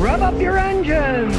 Rev up your engines!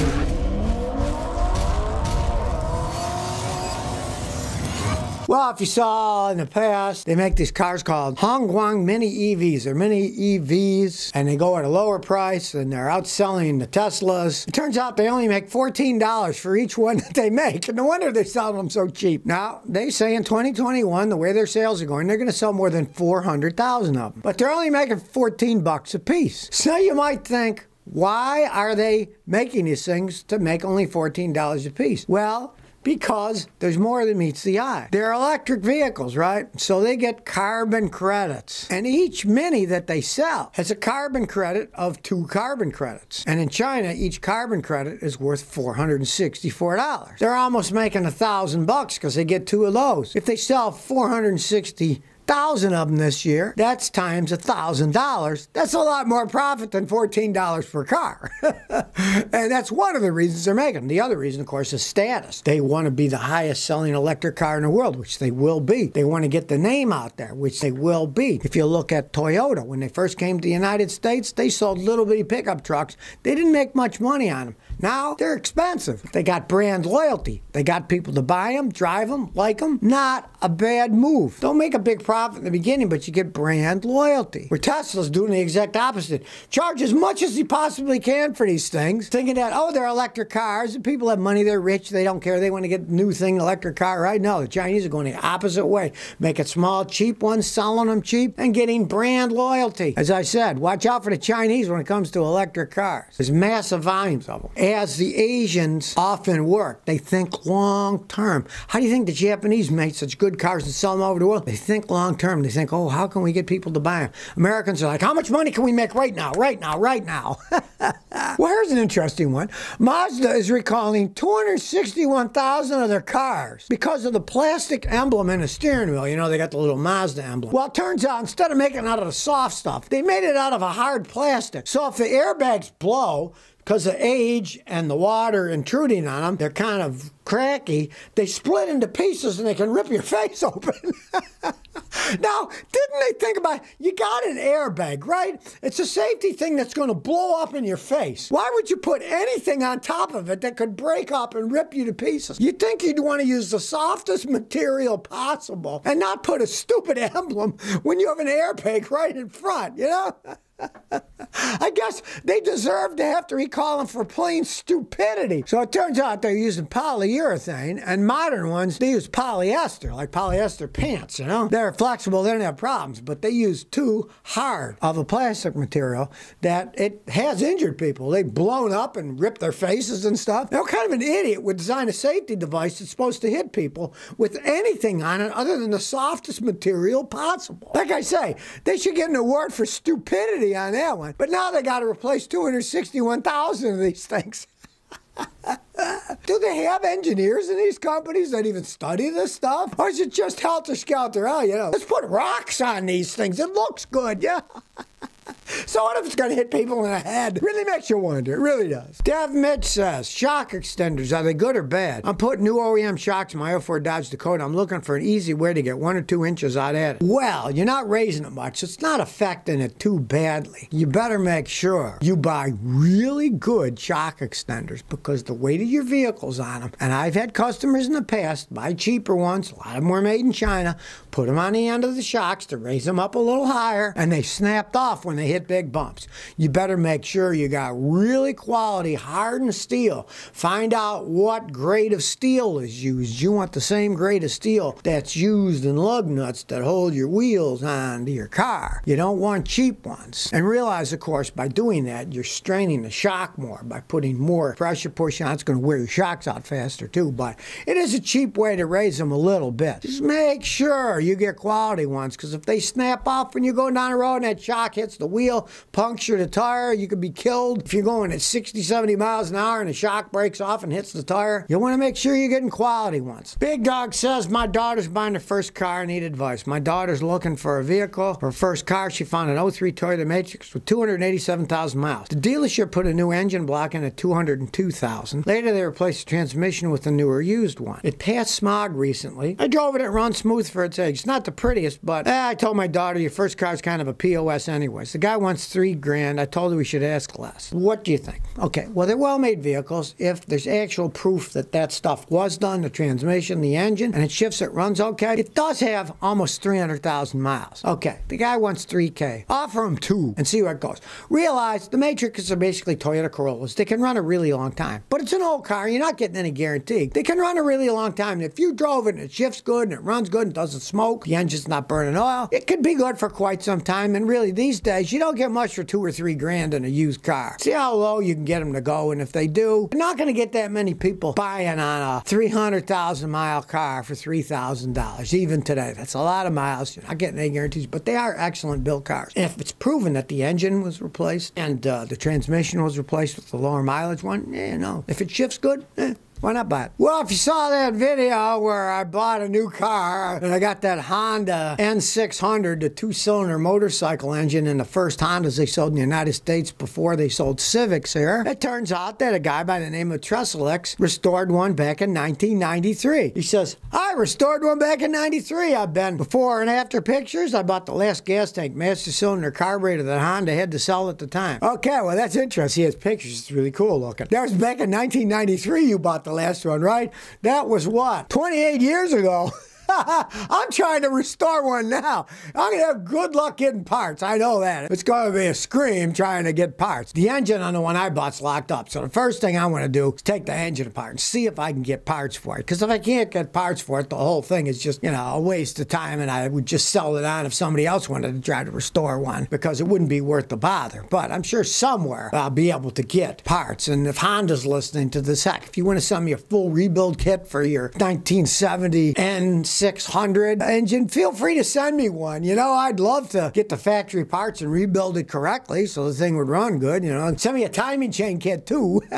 Well, if you saw in the past, they make these cars called Hongguang Mini EVs. They're mini EVs, and they go at a lower price, and they're outselling the Teslas. It turns out they only make $14 for each one that they make, no wonder they're selling them so cheap. Now, they say in 2021, the way their sales are going, they're going to sell more than 400,000 of them. But they're only making 14 bucks a piece. So you might think, why are they making these things to make only $14 a piece? Well, because there's more than meets the eye. They're electric vehicles, right? So they get carbon credits. And each Mini that they sell has a carbon credit of two carbon credits. And in China, each carbon credit is worth $464. They're almost making a thousand bucks because they get two of those. If they sell 460 thousand of them this year. That's times a thousand dollars. That's a lot more profit than fourteen dollars per car. and that's one of the reasons they're making them. The other reason, of course, is status. They want to be the highest selling electric car in the world, which they will be. They want to get the name out there, which they will be. If you look at Toyota, when they first came to the United States, they sold little bitty pickup trucks. They didn't make much money on them. Now they're expensive. They got brand loyalty. They got people to buy them, drive them, like them. Not a bad move. Don't make a big profit in the beginning, but you get brand loyalty. Where Tesla's doing the exact opposite. Charge as much as he possibly can for these things, thinking that, oh, they're electric cars. and People have money, they're rich, they don't care. They want to get a new thing, electric car, right? No, the Chinese are going the opposite way. Making small, cheap ones, selling them cheap, and getting brand loyalty. As I said, watch out for the Chinese when it comes to electric cars. There's massive volumes of them as the Asians often work. They think long term. How do you think the Japanese make such good cars and sell them over the world? They think long term. They think, oh, how can we get people to buy them? Americans are like, how much money can we make right now, right now, right now? well, here's an interesting one. Mazda is recalling 261,000 of their cars because of the plastic emblem in the steering wheel. You know, they got the little Mazda emblem. Well, it turns out instead of making it out of the soft stuff, they made it out of a hard plastic. So if the airbags blow, because of age and the water intruding on them, they're kind of cracky. They split into pieces and they can rip your face open. now, didn't they think about you got an airbag, right? It's a safety thing that's going to blow up in your face. Why would you put anything on top of it that could break up and rip you to pieces? You'd think you'd want to use the softest material possible and not put a stupid emblem when you have an airbag right in front, you know? I guess they deserve to have to recall them for plain stupidity. So it turns out they're using polyurethane, and modern ones, they use polyester, like polyester pants, you know? They're flexible, they don't have problems, but they use too hard of a plastic material that it has injured people. They've blown up and ripped their faces and stuff. Now, kind of an idiot would design a safety device that's supposed to hit people with anything on it other than the softest material possible? Like I say, they should get an award for stupidity on that one. But now they got to replace 261,000 of these things. Do they have engineers in these companies that even study this stuff? Or is it just helter skelter? Oh, you know, let's put rocks on these things. It looks good, yeah. So what if it's going to hit people in the head? Really makes you wonder. It really does. Dev Mitch says, shock extenders, are they good or bad? I'm putting new OEM shocks in my 04 Dodge Dakota. I'm looking for an easy way to get one or two inches out of it. Well, you're not raising it much. It's not affecting it too badly. You better make sure you buy really good shock extenders because the weight of your vehicle's on them. And I've had customers in the past buy cheaper ones. A lot of them were made in China. Put them on the end of the shocks to raise them up a little higher. And they snapped off when they hit big bumps. You better make sure you got really quality hardened steel. Find out what grade of steel is used. You want the same grade of steel that's used in lug nuts that hold your wheels onto your car. You don't want cheap ones. And realize, of course, by doing that, you're straining the shock more by putting more pressure push on. It's going to wear your shocks out faster, too. But it is a cheap way to raise them a little bit. Just make sure you get quality ones because if they snap off when you go down the road and that shock hits the wheel, puncture the tire, you could be killed. If you're going at 60, 70 miles an hour and the shock breaks off and hits the tire, you want to make sure you're getting quality ones. Big Dog says, My daughter's buying her first car. I need advice. My daughter's looking for a vehicle. Her first car, she found an 03 Toyota Matrix with 287,000 miles. The dealership put a new engine block in at 202,000. Later, they replaced the transmission with a newer used one. It passed smog recently. I drove it, it runs smooth for its age. It's not the prettiest, but eh, I told my daughter, Your first car's kind of a POS anyways. The guy guy wants three grand. I told her we should ask less. What do you think? Okay, well, they're well made vehicles. If there's actual proof that that stuff was done, the transmission, the engine, and it shifts, it runs okay, it does have almost 300,000 miles. Okay, the guy wants 3K. Offer him two and see where it goes. Realize the Matrixes are basically Toyota Corollas. They can run a really long time, but it's an old car. You're not getting any guarantee. They can run a really long time. If you drove it and it shifts good and it runs good and doesn't smoke, the engine's not burning oil, it could be good for quite some time. And really, these days, you don't get much for two or three grand in a used car. See how low you can get them to go. And if they do, you're not going to get that many people buying on a 300,000 mile car for $3,000. Even today, that's a lot of miles. You're not getting any guarantees, but they are excellent built cars. And if it's proven that the engine was replaced and uh, the transmission was replaced with the lower mileage one, yeah, no. If it shifts good, eh, why not buy it? Well, if you saw that video where I bought a new car and I got that Honda N600, the two cylinder motorcycle engine and the first Hondas they sold in the United States before they sold Civics here, it turns out that a guy by the name of Tresselix restored one back in 1993. He says, I restored one back in 93. I've been before and after pictures. I bought the last gas tank master cylinder carburetor that Honda had to sell at the time. Okay, well, that's interesting. He has pictures. It's really cool looking. That was back in 1993 you bought the the last one, right? That was what? 28 years ago. I'm trying to restore one now. I'm to have good luck getting parts. I know that. It's going to be a scream trying to get parts. The engine on the one I bought's locked up. So the first thing I want to do is take the engine apart and see if I can get parts for it. Because if I can't get parts for it, the whole thing is just, you know, a waste of time and I would just sell it on if somebody else wanted to try to restore one because it wouldn't be worth the bother. But I'm sure somewhere I'll be able to get parts. And if Honda's listening to this, heck, if you want to send me a full rebuild kit for your 1970 N 600 engine, feel free to send me one. You know, I'd love to get the factory parts and rebuild it correctly so the thing would run good, you know. And send me a timing chain kit too.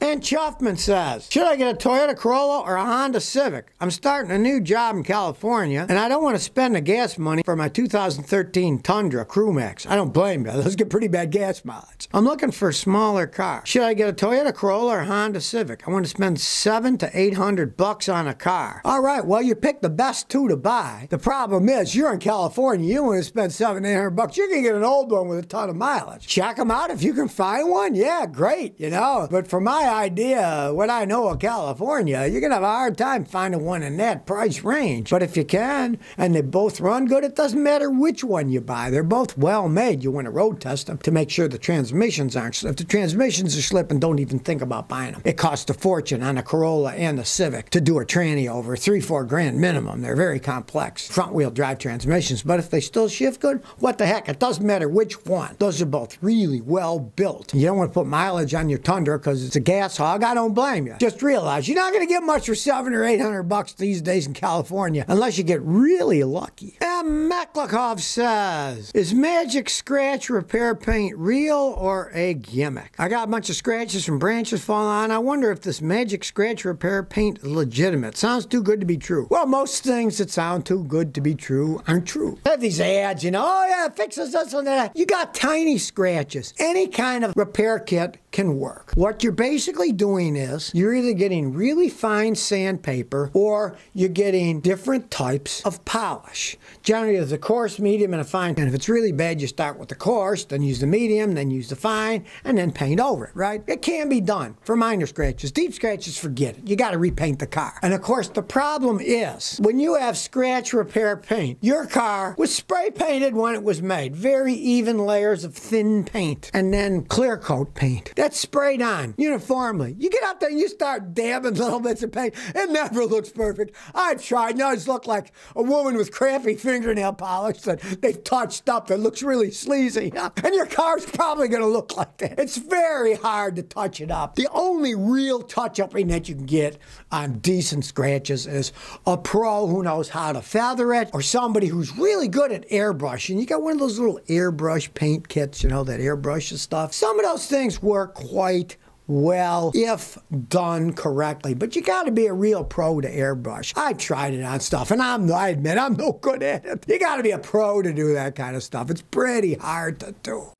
and Chuffman says, Should I get a Toyota Corolla or a Honda Civic? I'm starting a new job in California and I don't want to spend the gas money for my 2013 Tundra Crewmax. I don't blame you. Those get pretty bad gas mileage. I'm looking for a smaller car. Should I get a Toyota Corolla or a Honda Civic? I want to spend seven to eight hundred bucks on a car. All right, well you pick the best two to buy. The problem is you're in California. You want to spend seven, eight hundred bucks. You can get an old one with a ton of mileage. Check them out if you can find one. Yeah, great. You know, but for my idea, what I know of California, you're gonna have a hard time finding one in that price range. But if you can, and they both run good, it doesn't matter which one you buy. They're both well made. You want to road test them to make sure the transmissions aren't. If the transmissions are slipping, don't even think about buying them. It costs a fortune on a Corolla and a Civic to do a tranny over three, four grand minimum. They're very complex front wheel drive transmissions. But if they still shift good, what the heck? It doesn't matter which one. Those are both really well built. You don't want to put mileage on your Tundra because it's a gas hog. I don't blame you. Just realize you're not going to get much for seven or eight hundred bucks these days in California unless you get really lucky. And Meklakov says, Is Magic Scratch Repair Paint real or a gimmick? I got a bunch of scratches from branches falling on. I wonder if this Magic Scratch Repair Paint is legitimate. Sounds too good to be true. Well, most things that sound too good to be true aren't true. I have these ads, you know, oh yeah, fixes this and that. You got tiny scratches. Any kind of repair kit can work. What you're basically doing is you're either getting really fine sandpaper or you're getting different types of polish. Generally, there's a coarse, medium, and a fine. And if it's really bad, you start with the coarse, then use the medium, then use the fine, and then paint over it, right? It can be done for minor scratches. Deep scratches, forget it. You got to repaint the car. And of course, the problem is when you have scratch repair paint, your car was spray painted when it was made. Very even layers of thin paint, and then clear coat paint. That's sprayed on uniformly. You get out there and you start dabbing little bits of paint. It never looks perfect. I tried. Now it's looked like a woman with crappy fingernail polish that they've touched up that looks really sleazy. And your car's probably going to look like that. It's very hard to touch it up. The only real touch-upping that you can get on decent scratches is a pro who knows how to feather it or somebody who's really good at airbrushing. You got one of those little airbrush paint kits, you know, that airbrushes stuff. Some of those things work quite well if done correctly. But you got to be a real pro to airbrush. I've tried it on stuff, and I'm I admit I'm no good at it. You got to be a pro to do that kind of stuff. It's pretty hard to do.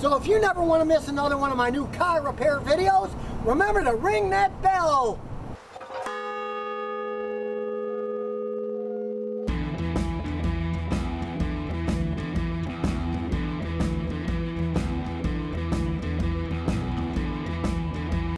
So if you never want to miss another one of my new car repair videos, remember to ring that bell.